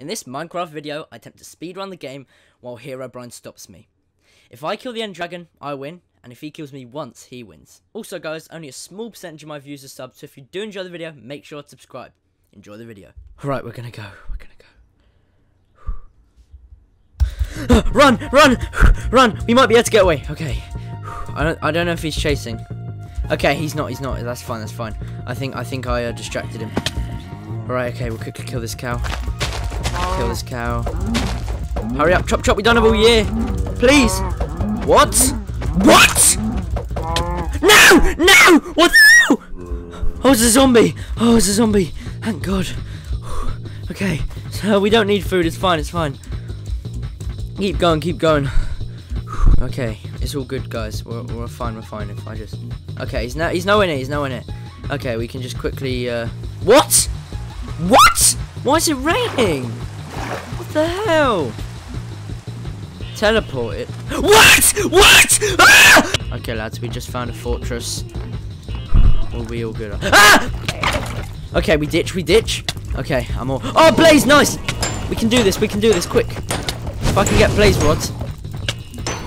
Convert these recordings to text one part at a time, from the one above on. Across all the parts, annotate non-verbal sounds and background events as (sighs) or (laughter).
In this Minecraft video, I attempt to speedrun the game while Herobrine stops me. If I kill the end dragon, I win, and if he kills me once, he wins. Also guys, only a small percentage of my views are subs, so if you do enjoy the video, make sure to subscribe. Enjoy the video. Alright, we're gonna go, we're gonna go. (sighs) run, run, (sighs) run! We might be able to get away. Okay. (sighs) I don't, I don't know if he's chasing. Okay, he's not, he's not. That's fine, that's fine. I think, I think I uh, distracted him. Alright, okay, we'll quickly kill this cow. Kill this cow. Hurry up, chop chop, we don't have all year. Please. What? What? No! No! What Oh, it's a zombie! Oh, it's a zombie! Thank God. Okay, so we don't need food, it's fine, it's fine. Keep going, keep going. Okay, it's all good, guys. We're, we're fine, we're fine. If I just... Okay, he's, no, he's nowhere near, he's nowhere near. Okay, we can just quickly, uh... What? What? Why is it raining? The hell? Teleported. What? What? Ah! Okay, lads, we just found a fortress. We'll be all good. Ah! Okay, we ditch, we ditch. Okay, I'm all. Oh, blaze, nice. We can do this. We can do this. Quick. If I can get blaze rods.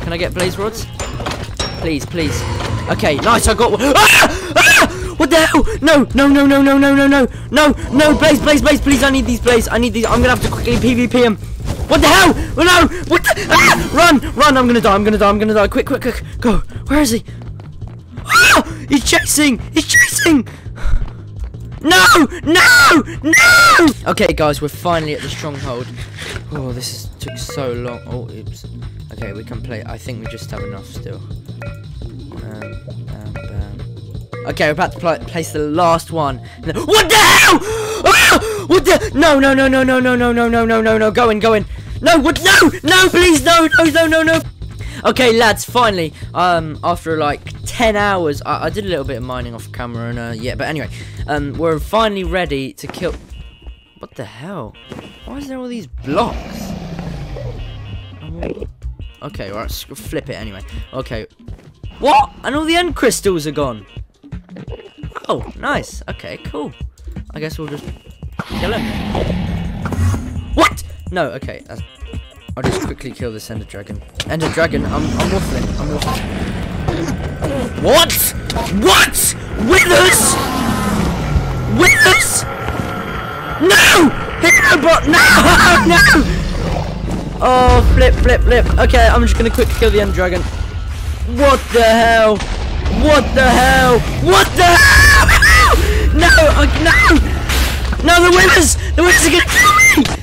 Can I get blaze rods? Please, please. Okay, nice. I got one. Ah! Ah! Hell? No, no, no, no, no, no, no, no, no, no, blaze, blaze, blaze. Please, I need these blaze. I need these. I'm gonna have to quickly PvP him. What the hell? Oh, no! What the? Ah! Run! Run! I'm gonna die! I'm gonna die! I'm gonna die! Quick! Quick! Quick! Go! Where is he? Ah! He's chasing! He's chasing! No! No! No! Okay, guys, we're finally at the stronghold. Oh, this is, took so long. Oh, oops. Okay, we can play. I think we just have enough still. Um, um, um. Okay, we're about to pl place the last one. What the hell? Ah! What the? No, no, no, no, no, no, no, no, no, no, no, no. Go in, go in. No, what? No, no, please, no, no, no, no, no. Okay, lads, finally, um, after like 10 hours, I, I did a little bit of mining off camera and, uh, yeah, but anyway, um, we're finally ready to kill, what the hell? Why is there all these blocks? Okay, alright, flip it anyway. Okay. What? And all the end crystals are gone. Oh, nice. Okay, cool. I guess we'll just kill him. What? No, okay. That's I'll just quickly kill this Ender Dragon. Ender Dragon, I'm, I'm waffling. I'm waffling. What? What? Withers? Withers? No! Heatbot! No! (laughs) No! Oh, flip, flip, flip. Okay, I'm just gonna quickly kill the Ender Dragon. What the hell? What the hell? What the hell? No! No! The Withers! The Withers are gonna kill me!